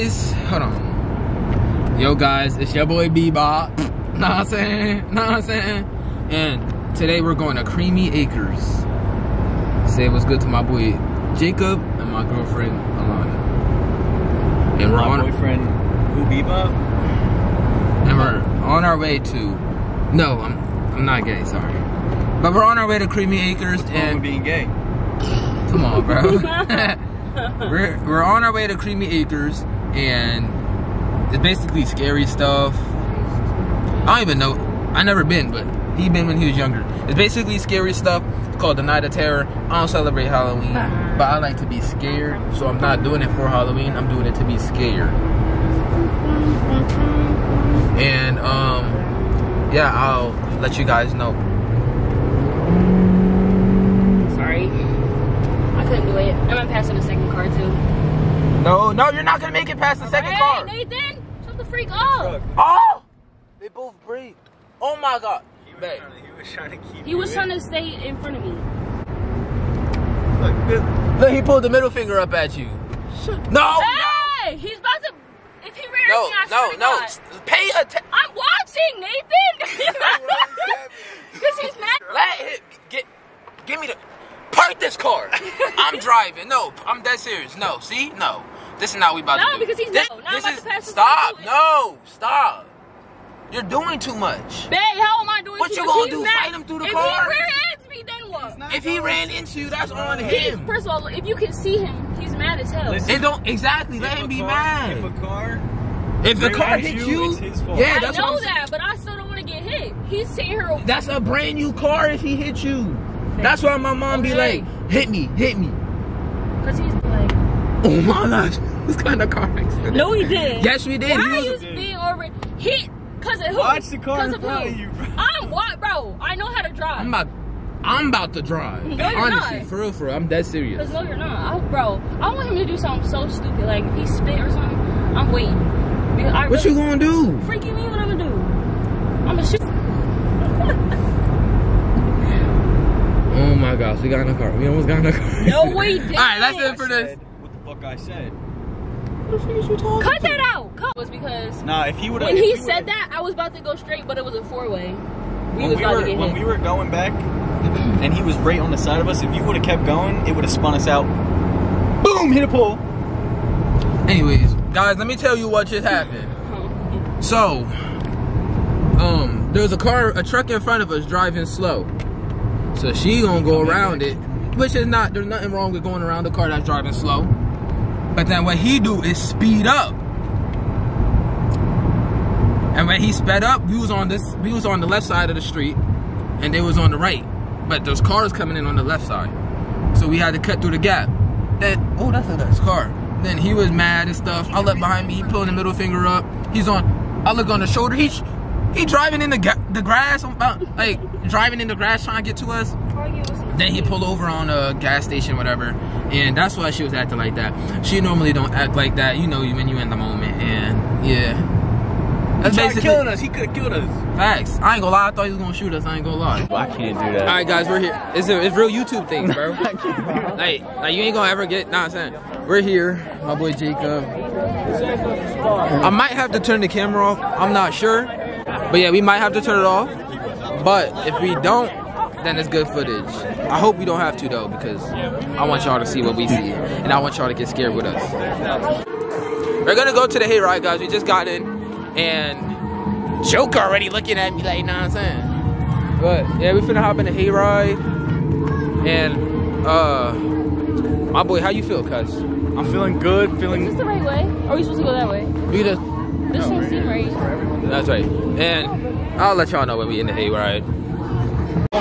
guys, hold on. Yo guys, it's your boy Beebop. Know what I'm saying? Know what I'm saying? And today we're going to Creamy Acres. Say what's good to my boy Jacob and my girlfriend Alana. And we're My on boyfriend, who Beebop? and we're on our way to No, I'm I'm not gay, sorry. But we're on our way to Creamy Acres And and being gay. Come on, bro. we're we're on our way to Creamy Acres, and it's basically scary stuff. I don't even know. I never been, but he been when he was younger. It's basically scary stuff. It's called the Night of Terror. I don't celebrate Halloween, but I like to be scared. So I'm not doing it for Halloween. I'm doing it to be scared. And um, yeah, I'll let you guys know. Sorry. I couldn't do it. I'm gonna pass passing the second car too. No, no, you're not gonna make it past the second hey, car. Nathan! Shut the freak up! Oh! They both breathe. Oh my god. He was, trying to, he was trying to keep He was you trying in. to stay in front of me. Look, Look, he pulled the middle finger up at you. No! Hey! He's about to. If he rears No, me, I no, swear no. God. Pay attention. I'm watching, Nathan! Because he's mad. Let it get. Give me the. Park this car. I'm driving. No, I'm dead serious. No, see? No. This is not what we about No, to do. No, because he's- this, no, now I'm this about is to pass stop. No, stop. You're doing too much. Babe, how am I doing What too you much? gonna He's do, mad. fight him through the if car? If he rear ends me, then what? If he ran into you, that's on He, him. first of all, if you can see him, he's mad as hell. Listen, It don't exactly let him be car- mad. If a car, If the car ran hits you, you, it's his fault. yeah, I that's know what I'm that, but I still don't want to get hit. He's sitting here. That's a brand new car if he hit you. That's why my mom be like, hit me, hit me. Because he's like. Oh my gosh, this kind of car accident. No, he did. Yes, we did. Why He was- you being over hit? Cause of who? Watch the car 'Cause in of front who? of you, bro. I'm what, bro? I know how to drive. I'm about, I'm about to drive. No, you're Honestly, not. for real, for real, I'm dead serious. Cause no, you're not. I, bro, I want him to do something so stupid, like if he spit or something. I'm waiting. Because I What you gonna do? Freaking me, what I'm gonna do? I'm gonna shoot. Oh my gosh, we got in a car. We almost got in a car. No, we didn't. All right, that's it for this. said what the fuck I said. Cut that out. Cut was because Nah, if he would have. when he said that, I was about to go straight, but it was a four way. We when was we about were to get when hit. we were going back, and he was right on the side of us. If you would have kept going, it would have spun us out. Boom! Hit a pole. Anyways, guys, let me tell you what just happened. So, um, there was a car, a truck in front of us driving slow. So she gonna go around it, which is not. There's nothing wrong with going around the car that's driving slow. But then what he do is speed up. And when he sped up, we was on this. We was on the left side of the street, and they was on the right. But those cars coming in on the left side, so we had to cut through the gap. Then, oh, that's a nice car. Then he was mad and stuff. I look behind me. He pulling the middle finger up. He's on. I look on the shoulder. He's he driving in the the grass. I'm about, like driving in the grass trying to get to us. Then he pulled over on a gas station, whatever, and that's why she was acting like that. She normally don't act like that, you know, you when you in the moment, and yeah. That's He tried basically killing us. He could have killed us. facts. I ain't gonna lie. I thought he was gonna shoot us. I ain't gonna lie. I can't do that. All right, guys, we're here. It's, a, it's real YouTube things, bro. like, like you ain't gonna ever get. Nah, I'm saying we're here. My boy Jacob. I might have to turn the camera off. I'm not sure, but yeah, we might have to turn it off. But if we don't, then it's good footage. I hope we don't have to though, because I want y'all to see what we see, and I want y'all to get scared with us. We're gonna go to the hayride, guys. We just got in, and Joke already looking at me like, nah, I'm saying. But yeah, we finna hop in the hayride, and uh, my boy, how you feel, cuz? I'm feeling good. Is this Feeling. the right way? Are we supposed to go that way? We just, This don't seem right. that's right. And I'll let y'all know when we in the hayride. What's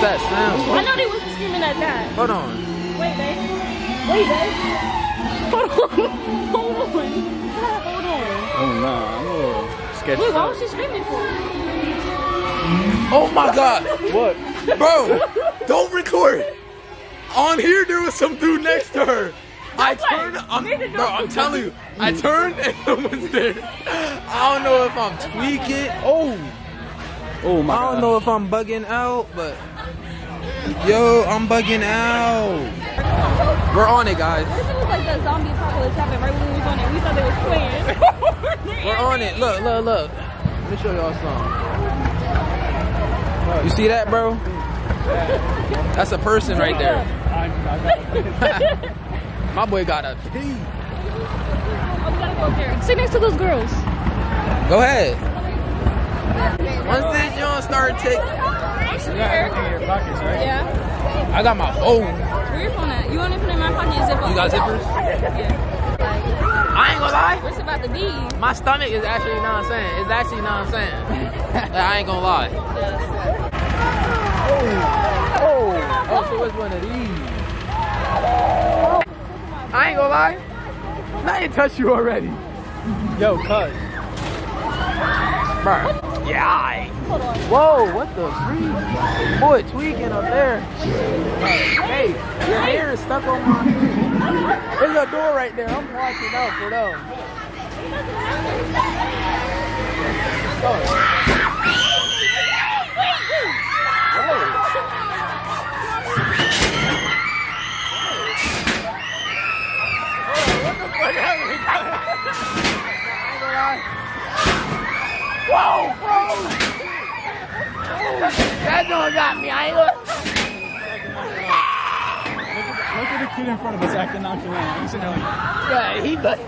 that sound? I know they wasn't screaming at that. Hold on. Wait, babe. Wait, babe. Hold on. Hold on. Hold on. Oh nah, I'm a little sketched Wait, why was she screaming for? Oh my god, What? bro! Don't record. On here, there was some dude next to her. I turned, I'm, bro. I'm telling you, I turned and someone's there. I don't know if I'm tweaking. Oh. Oh my I don't god. know if I'm bugging out, but Yo, I'm bugging out. We're on it, guys. This was like the zombie apocalypse happened right when we was on it. We thought they was playing. We're on it. Look, look, look. Let me show y'all something. You see that, bro? That's a person right there. My boy got a pee. Oh, we gotta go up there. Sit next to those girls. Go ahead. Once this John start taking, I'm. Yeah. I got my phone. Where your phone at? You want to put it in my pocket and zip up? You got zippers? Yeah. I ain't gonna lie. What's about to be? My stomach is actually, you know what I'm saying? It's actually, you know what I'm saying? Like, I ain't gonna lie. Oh, oh, oh, so it's one of these. I ain't gonna lie. Nothing touched you already. Yo, cut. Bruh. Yeah, I. Whoa, what the freak? Boy, tweaking up there. Hey, your hair is stuck on my. There's a door right there. I'm watching out for them. Go. Whoa, bro! That dog got me. I ain't look. Look at the kid in front of us acting nonchalant. He's annoying. Yeah, he but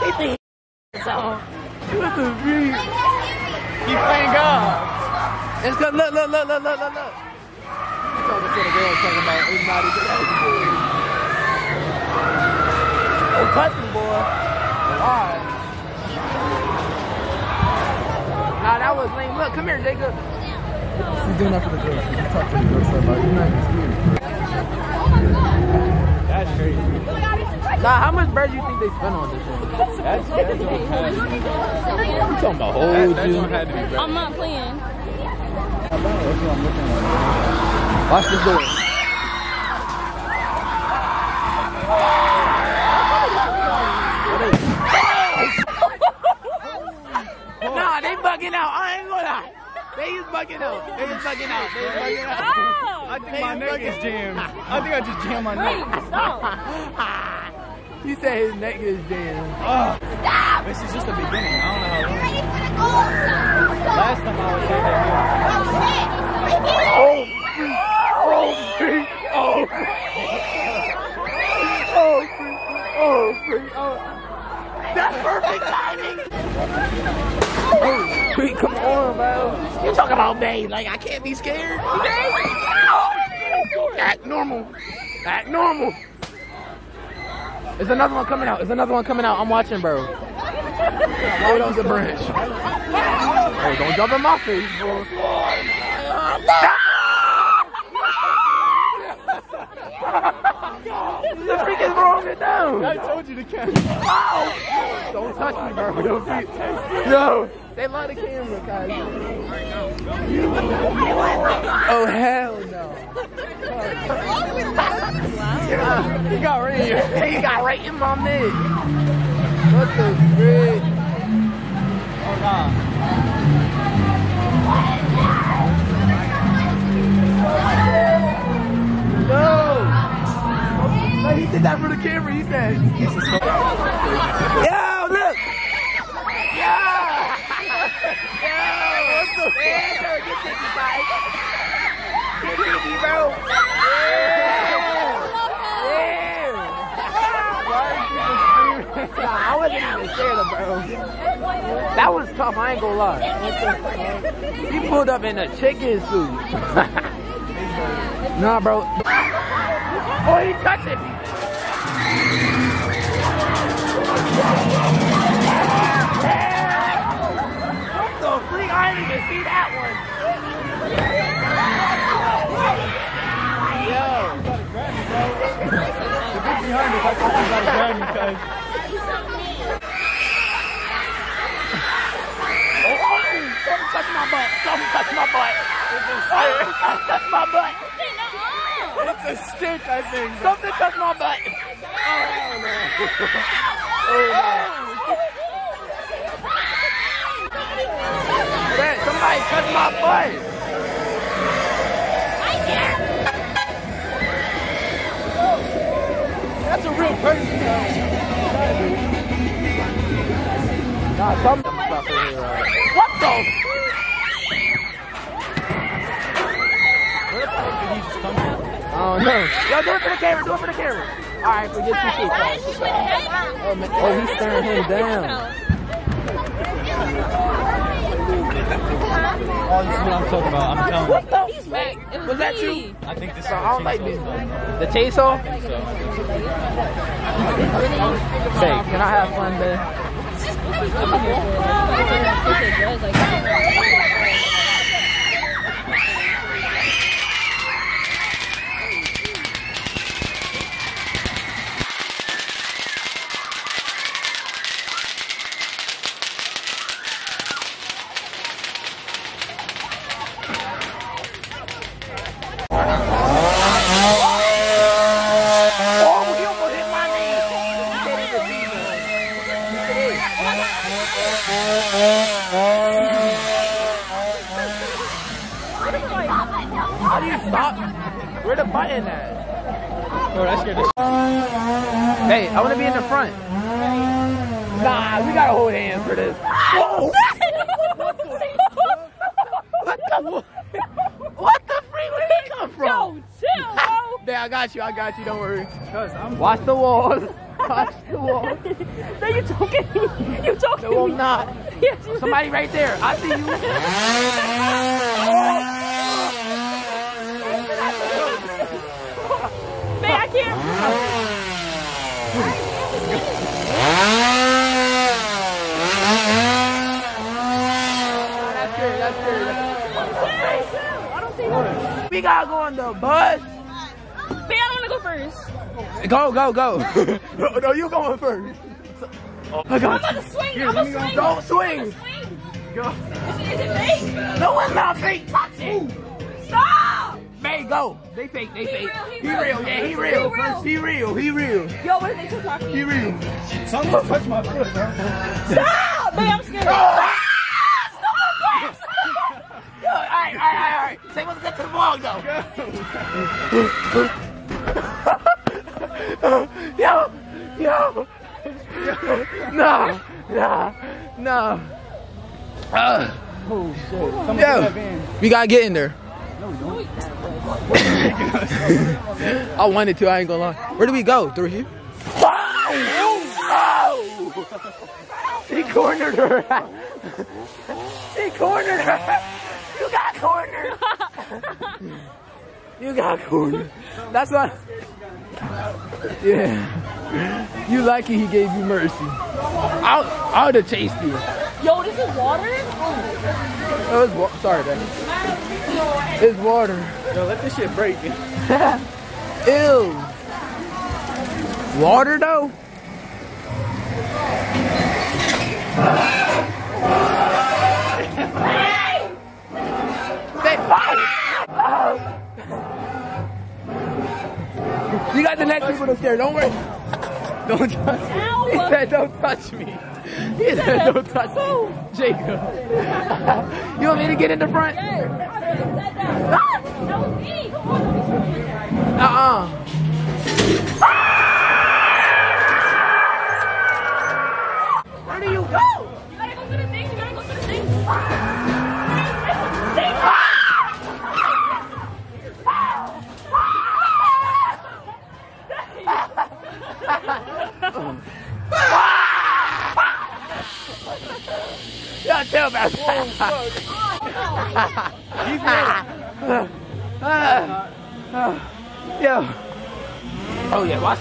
he think he so. What the freak? He playing God. It's cause look, look, look, look, look, look, look. Talking to the girl talking about it's not even Don't touch me, boy. Alright. Nah, that was lame. Look, come here, Jacob. She's doing that for the girls. She's talking to the girls so. You're not even scared. That's crazy. Nah, how much bread do you think they spent on this one? That's, that don't have I'm talking about that, whole that don't have to be bad. I'm not playing. That's what I'm looking at. Watch this door. Bugging out. They is bugging out. They is bugging out. I think my neck is jammed. I think I just jammed my neck. stop. He said his neck is jammed. Oh, this is just the beginning. I don't know how long. Last time I was here, Oh, freak. Oh, freak. Oh. Oh. Oh. Oh. That's perfect timing. Oh, come on, bro. You talking about me? Like I can't be scared. Act normal. Act normal. There's another one coming out. There's another one coming out. I'm watching, bro. Right off the branch. Don't jump in my face, bro. Is it down. I told you to catch. Oh, Don't touch me, bro. Don't be. No. They love the camera, guys. Oh, hell no. Ah, he got right here. He got right in my mid. What the frick? Oh, nah. No. He did that for the camera. He said. Yo, look. Yo. Yo, what the fuck? Get guys. Get bro. Yeah. Yeah. Why are people screaming? Nah, I wasn't even scared of bro. That was tough. I ain't gonna lie. He pulled up in a chicken suit. nah, bro. Oh, he touched it. I didn't see that one. Yo. The bitch behind us, I thought you gotta grab me, cuz. Something touched my butt. Something touched my butt. Something touched my butt. It's a stick, I think. Something touched my butt. Oh Man, oh, oh, I cut my bike. I That's a real person. Nah, some stuff in here. Uh, what the? Where the fuck did he just come from? I do. Yo, do it for the camera. Do it for the camera. All right, forget you. Oh, oh, he's staring him down. Oh, this is what I'm talking about. I'm telling you. He's right. It was, Was that you? I think this is I don't like this. chainsaw. The chainsaw? So, Hey, can I have fun, man? Oh, he almost hit my knee. He said it was me, man. He said it. How do you stop? Where the button at? oh, that scared the Hey, I want to be in the front. Nah, we gotta hold hands for this. Whoa! what the? What the freak? Where did he come from? Yo, chill, bro. Yeah, I got you. I got you. Don't worry. Cuz I'm Watch the walls. The walls. no, you talking. You talking No, I'm not. Yes, you Somebody right there. I see you. Man, I can't. That's good. That's good. I don't see no. We gotta go on the bus. First. Go, go, go. no, no, you going first. Oh, I I'm about to swing. I'm gonna swing. Don't swing. Swing. Go. Is it, is it fake? No, it's not fake. Touch it. Stop! May go. They fake. They fake. real, he He real. real. Yeah, he real. He real. He real. He real. Yo, what is they talking? He real. Someone touched my foot, bro. Stop! Man, I'm scared. Ah! Yo, all right, all right, all right. Say what's good to the vlog, though. Yo, yo. Nah, No! No! Uh, Oh, shit. Yo. we gotta get in there. I wanted to, I ain't gonna lie. Where do we go? Through here? Oh! She cornered her. She cornered her. You got cornered. You got cornered. That's what. Yeah. You lucky he gave you mercy. I, I would have chased you. Yo, this is water? Oh, it was wa- sorry, man. It's water. Yo, let this shit break. Ew. Water though? Say- You got the next people to scare. Don't worry. Don't touch me. Ow. He said, "Don't touch me." He said, "Don't touch me." Jacob. you want me to get in the front? Ah! That was me. Come on. Uh-uh. Where do you go? You gotta go to the thing. You gotta go to the thing.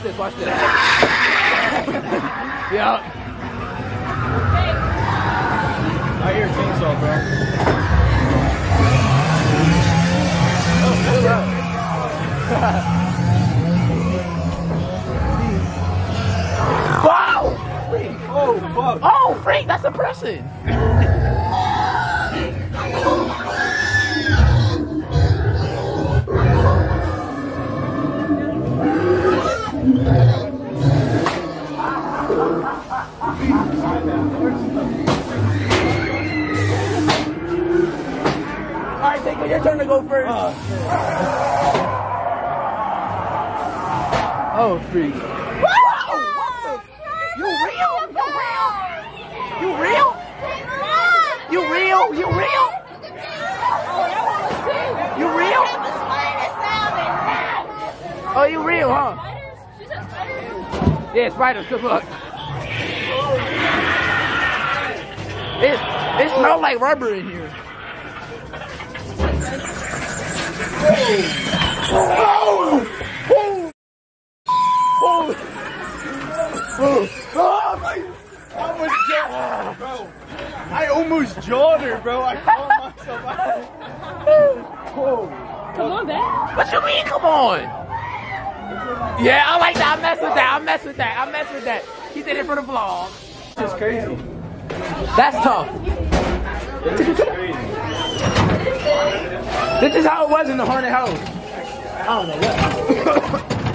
This, watch this. yeah. I hear a chainsaw, bro. Wow! Oh, fuck. Oh, freak, that's a person. Your turn to go first. Oh, oh freak. Wow, you real? You real? You real? You real? You real? You real? Oh, you real, huh? Yeah, spiders, good luck. It, it smells like rubber in here. I almost jawed her, bro. I called myself out. Come on, babe. What you mean? Come on. Yeah, I like that. I mess with that. I mess with that. I mess with that. He did it for the vlog. It's crazy. That's tough. This is how it was in the haunted house. I don't know what.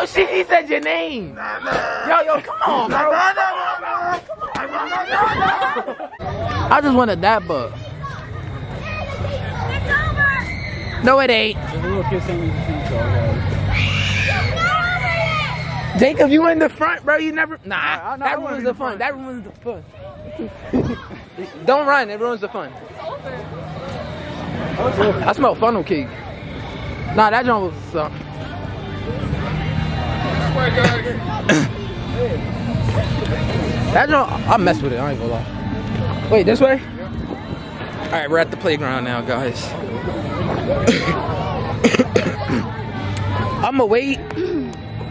Oh, shit, he said your name. Yo, yo, come on, bro. I just wanted that book. No, it ain't. Jacob, you in the front, bro. You never. Nah, that ruins be the fun. That ruins the fun. Don't run. It ruins the fun. I smell funnel cake. Nah, that joint was something. that joint, I messed with it. I ain't gonna lie. Wait, this way? All right, we're at the playground now, guys. I'ma wait.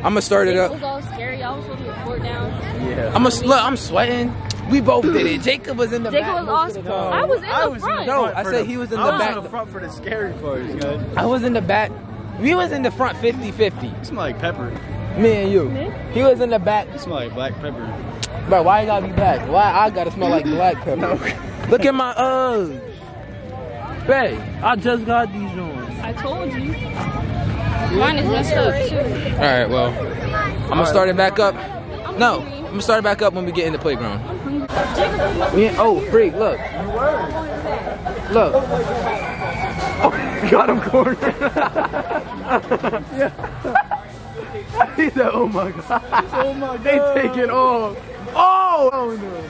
I'ma start it It up. was all scary. I was holding the fort down. Yeah. I'm a look. I'm sweating. We both did it. Jacob was in the Jacob back. was most of the awesome. time. I was in I the was in front. No, front I said the- he was in the I the was back. in the front for the scary parts, guys. I was in the back. We was in the front 50-50. Smell like pepper. Me and you. Me? He was in the back. Smell like black pepper. Bro, why you gotta be black? Why I gotta smell like black pepper? Look at my uh, Uggs. Babe, I just got these on. I told you. Mine is messed up too. All right, well, I'm gonna start it back up. No, I'm gonna start it back up when we get in the playground. We oh, freak, look. Look. Oh, got him cornered. yeah. he said, oh my god. Oh my They take it off. Oh! Oh no.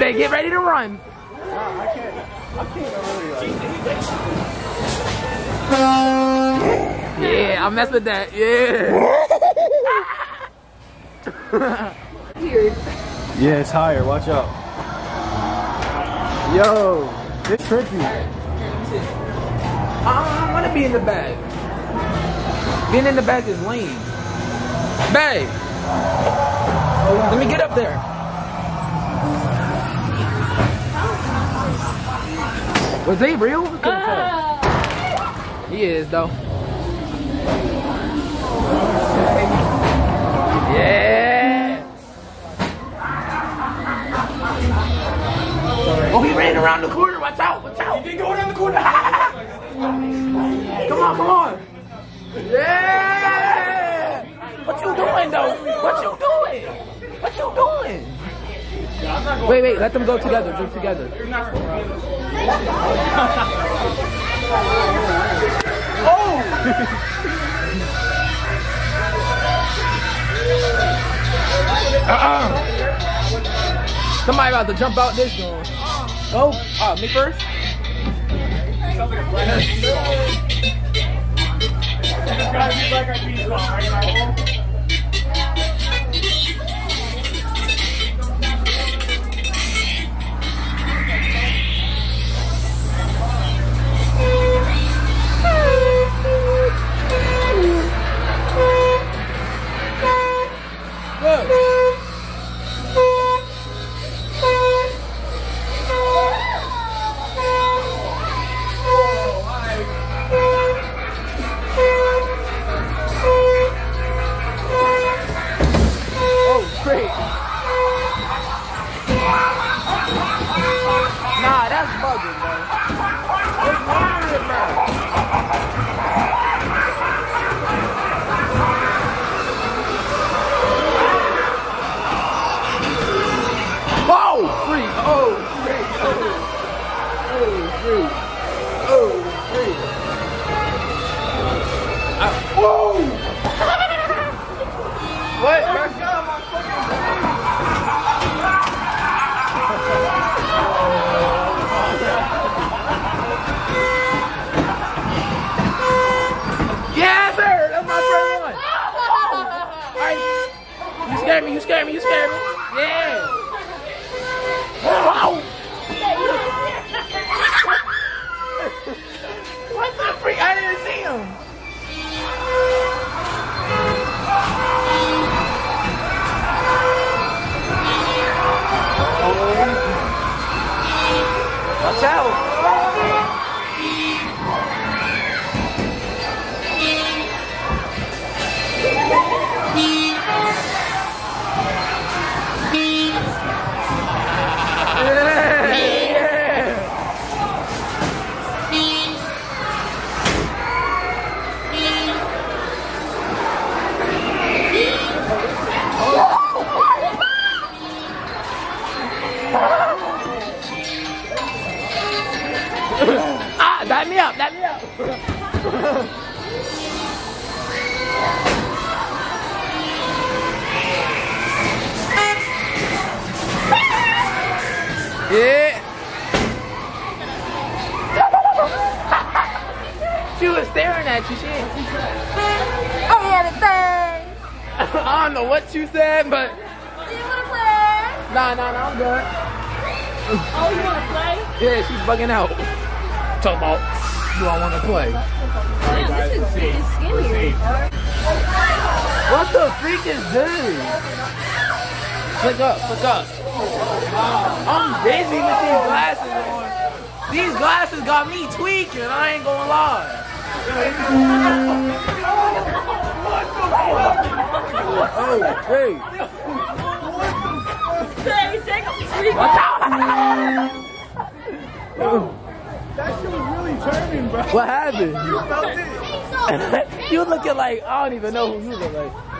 They get ready to run. i can't I mess with that. Yeah. Yeah, it's higher. Watch out. Yo, this trippy. I don't want to be in the back. Being in the back is lame. Babe, let me get up there. Was they real? I couldn't tell. Ah, He is though. Yeah. Oh, he ran around the corner. Watch out! Watch out! He did go around the corner. come on, come on. Yeah. What you doing though? What you doing? What you doing? Wait, wait. Let them go together. Do together. Oh. Uh-uh. Somebody about to jump out this door. Go. Uh, me first. Scared me. You scared me. You scared me. Yeah. What the freak? I didn't see him. Watch out. Nah, nah, nah, I'm good. Oh, you want to play? Yeah, she's bugging out. Talk about, do I want to play? Damn, this is pretty skinny. What the freak is this? Flick up, flick up. I'm busy with these glasses on. These glasses got me tweaking, I ain't gonna lie. Oh, hey. Hey, Jacob, freak That shit was really turning, bro. what happened? You felt it. you looking like, I don't even know who you look like.